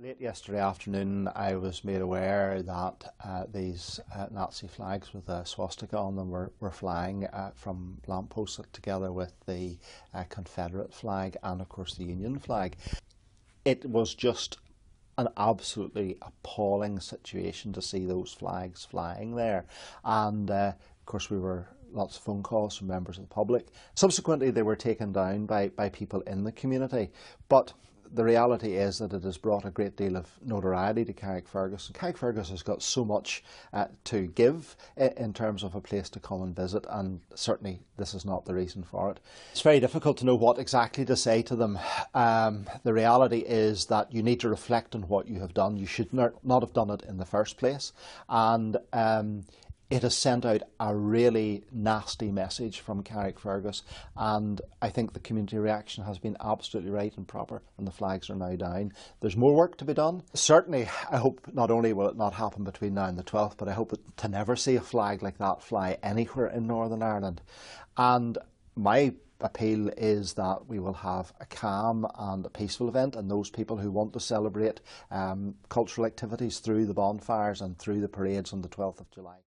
Late yesterday afternoon, I was made aware that uh, these uh, Nazi flags with a swastika on them were, were flying uh, from lampposts together with the uh, Confederate flag and, of course, the Union flag. It was just an absolutely appalling situation to see those flags flying there. And, uh, of course, we were lots of phone calls from members of the public. Subsequently, they were taken down by, by people in the community. But the reality is that it has brought a great deal of notoriety to Carrickfergus. Carrickfergus has got so much uh, to give in terms of a place to come and visit, and certainly this is not the reason for it. It's very difficult to know what exactly to say to them. Um, the reality is that you need to reflect on what you have done. You should not have done it in the first place, and um, it has sent out a really nasty message from Carrickfergus and I think the community reaction has been absolutely right and proper and the flags are now down. There's more work to be done. Certainly I hope not only will it not happen between now and the 12th but I hope to never see a flag like that fly anywhere in Northern Ireland and my appeal is that we will have a calm and a peaceful event and those people who want to celebrate um, cultural activities through the bonfires and through the parades on the 12th of July.